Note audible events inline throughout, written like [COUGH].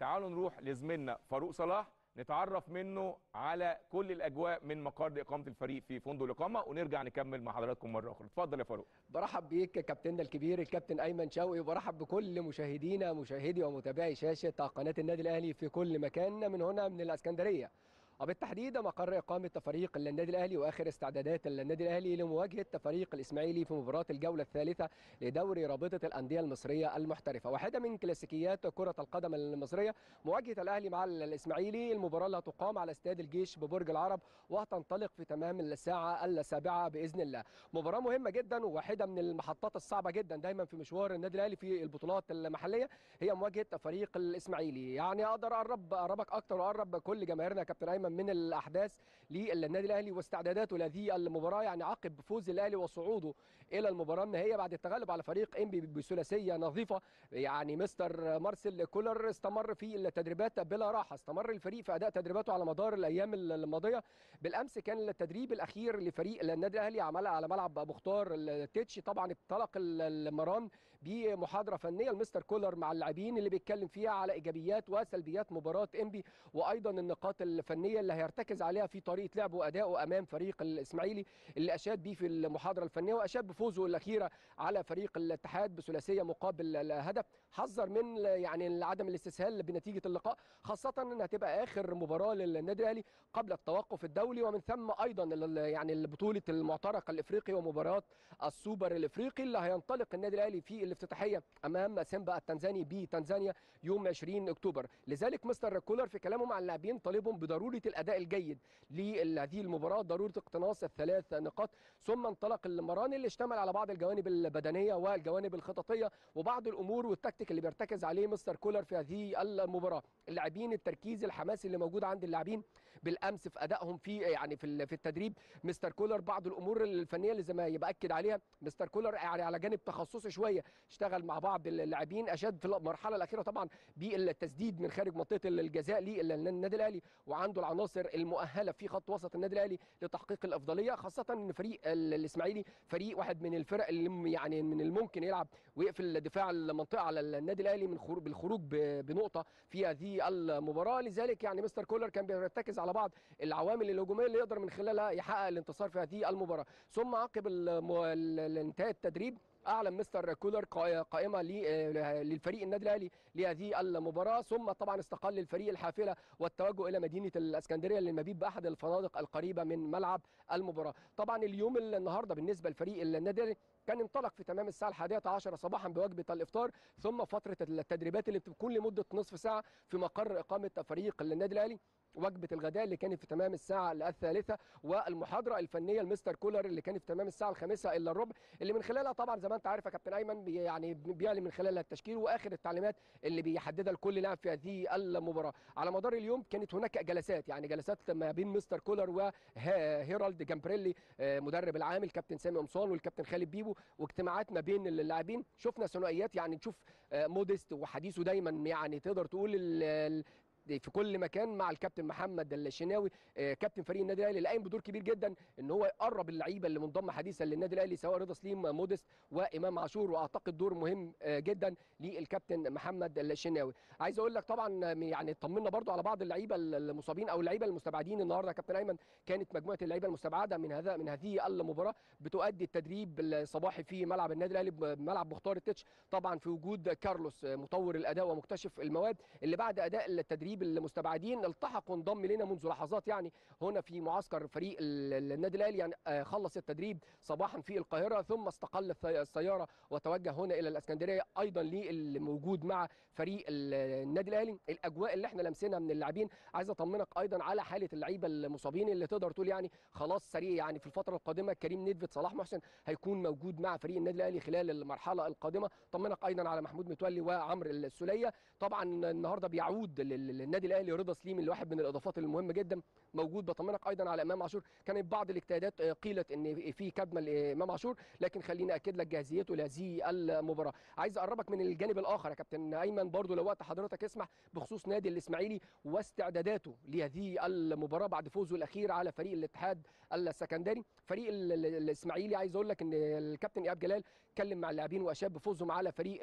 تعالوا نروح لزميلنا فاروق صلاح نتعرف منه على كل الأجواء من مقر إقامة الفريق في فندق الإقامة ونرجع نكمل مع حضراتكم مرة أخرى. اتفضل يا فاروق. برحب بيك كابتننا الكبير الكابتن أيمن شوقي وبرحب بكل مشاهدينا مشاهدي ومتابعي شاشة قناة النادي الأهلي في كل مكان من هنا من الإسكندرية. وبالتحديد مقر إقامة فريق النادي الأهلي وآخر استعدادات النادي الأهلي لمواجهة فريق الإسماعيلي في مباراة الجولة الثالثة لدوري رابطة الأندية المصرية المحترفة. واحدة من كلاسيكيات كرة القدم المصرية مواجهة الأهلي مع الإسماعيلي المباراة اللي هتقام على استاد الجيش ببرج العرب وهتنطلق في تمام الساعة السابعة بإذن الله. مباراة مهمة جدا وواحدة من المحطات الصعبة جدا دايما في مشوار النادي الأهلي في البطولات المحلية هي مواجهة فريق الإسماعيلي. يعني أقدر أقرب أقربك أكتر وأقرب كل جماهيرنا كابتن أيمن من الأحداث للنادي الأهلي واستعداداته لهذه المباراة. يعني عقب فوز الأهلي وصعوده إلى المباراة النهائية بعد التغلب على فريق إنبي بثلاثية نظيفة. يعني مستر مارسيل كولر استمر في التدريبات بلا راحة. استمر الفريق في أداء تدريباته على مدار الأيام الماضية. بالأمس كان التدريب الأخير لفريق النادي الأهلي عملها على ملعب مختار التتش طبعا انطلق المران بمحاضرة فنية لمستر كولر مع اللاعبين اللي بيتكلم فيها على إيجابيات وسلبيات مباراة إنبي وأيضا النقاط الفنية اللي هيرتكز عليها في طريقة لعبه وادائه أمام فريق الإسماعيلي اللي أشاد بيه في المحاضرة الفنية وأشاد بفوزه الأخيرة على فريق الاتحاد بثلاثية مقابل هدف حذر من يعني عدم الاستسهال بنتيجة اللقاء خاصة إنها هتبقى آخر مباراة للنادي الأهلي قبل التوقف الدولي ومن ثم أيضا يعني بطوله المعترك الإفريقي ومباراة السوبر الإفريقي اللي هينطلق النادي الأهلي في الافتتاحية أمام سيمبا التنزاني بتنزانيا يوم 20 أكتوبر. لذلك مستر كولر في كلامه مع اللاعبين طالبهم بضرورة الأداء الجيد لهذه المباراة ضرورة اقتناص الثلاث نقاط. ثم انطلق المران اللي اشتمل على بعض الجوانب البدنية والجوانب الخططية وبعض الأمور والتكتيك اللي بيرتكز عليه مستر كولر في هذه المباراة. اللاعبين التركيز الحماسي اللي موجود عند اللاعبين بالأمس في أدائهم في يعني في في التدريب. مستر كولر بعض الأمور الفنية اللي زي ما يباكد عليها مستر كولر يعني على جانب تخصصي شوية اشتغل مع بعض اللاعبين اشاد في المرحله الاخيره طبعا بالتسديد من خارج منطقه الجزاء للنادي الاهلي وعنده العناصر المؤهله في خط وسط النادي الاهلي لتحقيق الافضليه خاصه ان فريق الاسماعيلي فريق واحد من الفرق اللي يعني من الممكن يلعب ويقفل دفاع المنطقة على النادي الاهلي من خروج بالخروج بنقطه في هذه المباراه. لذلك يعني مستر كولر كان بيرتكز على بعض العوامل الهجوميه اللي يقدر من خلالها يحقق الانتصار في هذه المباراه. ثم عقب انتهاء التدريب اعلن مستر كولر قائمة للفريق النادي الأهلي لهذه المباراة. ثم طبعا استقل الفريق الحافلة والتوجه إلى مدينة الإسكندرية للمبيت بأحد الفنادق القريبة من ملعب المباراة. طبعا اليوم النهارده بالنسبة لفريق النادي كان انطلق في تمام الساعة الحادية عشر صباحا بوجبة الإفطار ثم فترة التدريبات اللي بتكون لمدة نصف ساعة في مقر إقامة فريق النادي الأهلي. وجبة الغداء اللي كانت في تمام الساعة الثالثة والمحاضرة الفنية لمستر كولر اللي كانت في تمام الساعة الخامسة إلا الربع اللي من خلالها طبعا زي ما أنت عارف يا كابتن أيمن بي يعني بيعلن من خلالها التشكيل وآخر التعليمات اللي بيحددها لكل لاعب في هذه المباراة. على مدار اليوم كانت هناك جلسات يعني جلسات ما بين مستر كولر وهيرالد جامبريلي مدرب العام الكابتن سامي قمصان والكابتن خالد بيبو واجتماعات ما بين اللاعبين. شفنا ثنائيات يعني نشوف موديست وحديثه دايما يعني تقدر تقول في كل مكان مع الكابتن محمد الشناوي كابتن فريق النادي الأهلي اللي قايم بدور كبير جدا إن هو يقرب اللعيبة اللي منضمة حديثا للنادي الأهلي سواء رضا سليم موديست وإمام عاشور. وأعتقد دور مهم جدا للكابتن محمد الشناوي. عايز أقول لك طبعا يعني طمنا برضو على بعض اللعيبة المصابين أو اللعيبة المستبعدين. النهارده يا كابتن أيمن كانت مجموعة اللعيبة المستبعدة من هذا من هذه المباراة بتؤدي التدريب الصباحي في ملعب النادي الأهلي بملعب مختار التتش طبعا في وجود كارلوس مطور الأداء ومكتشف المواد. اللي بعد أداء التدريب المستبعدين التحق وانضم لنا منذ لحظات يعني هنا في معسكر فريق النادي الأهلي يعني خلص التدريب صباحا في القاهرة ثم استقل السيارة وتوجه هنا إلى الإسكندرية أيضا للموجود مع فريق النادي الأهلي. الأجواء اللي إحنا لمسنا من اللاعبين عايز أطمنك أيضا على حالة اللعيبة المصابين اللي تقدر تقول يعني خلاص سريع يعني في الفترة القادمة. كريم ندفت صلاح محسن هيكون موجود مع فريق النادي الأهلي خلال المرحلة القادمة. طمنك أيضا على محمود متولي وعمرو السولية. طبعا النهارده بيعود للنادي الأهلي رضا سليم اللي واحد من الإضافات المهمة جدا موجود بطمنك أيضا على إمام عاشور. كانت بعض الاجتهادات قيلت إن في كدمه لإمام عاشور لكن خليني أكد لك جاهزيته لهذه المباراة. عايز أقربك من الجانب الآخر يا كابتن أيمن برضو لو وقت حضرتك اسمح بخصوص نادي الإسماعيلي واستعداداته لهذه المباراة بعد فوزه الأخير على فريق الاتحاد السكندري. فريق الإسماعيلي عايز أقول لك إن الكابتن إيهاب جلال اتكلم مع اللاعبين واشاد بفوزهم على فريق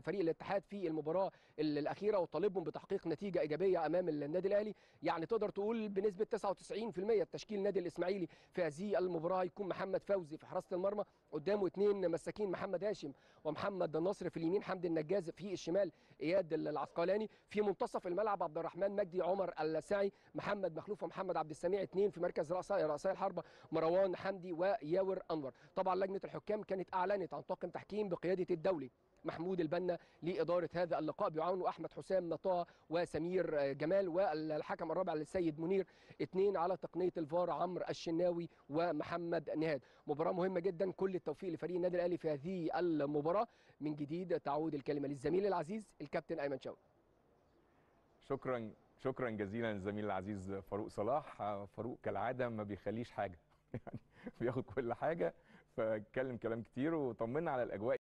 فريق الاتحاد في المباراة ال- الأخيرة وطالبهم بتحقيق نتيجة إيجابية أمام النادي الأهلي. يعني تقدر تقول بنسبة 99% التشكيل النادي الإسماعيلي في هذه المباراة هيكون محمد فوزي في حراسة المرمى قدامه اثنين مساكين محمد هاشم ومحمد النصر في اليمين حمدي النجاز في الشمال إياد العسقلاني في منتصف الملعب عبد الرحمن مجدي عمر الساعي محمد مخلوف ومحمد عبد السميع اثنين في مركز رأسي رأسي الحربة مروان حمدي وياور أنور. طبعا لجنة الحكام كانت أعلنت عن طاقم تحكيم بقيادة الدولي محمود البنا لإدارة هذا اللقاء بيعاونه أحمد حسام طه وسمير جمال والحكم الرابع للسيد منير اثنين على تقنية الفار عمرو الشناوي ومحمد نهاد. مباراة مهمة جدا كل التوفيق لفريق النادي الأهلي في هذه المباراة. من جديد تعود الكلمة للزميل العزيز الكابتن أيمن شوقي. شكرا شكرا جزيلا للزميل العزيز فاروق صلاح. فاروق كالعادة ما بيخليش حاجة [LAUGHS] يعني بياخد كل حاجة فاتكلم كلام كتير وطمنا على الأجواء.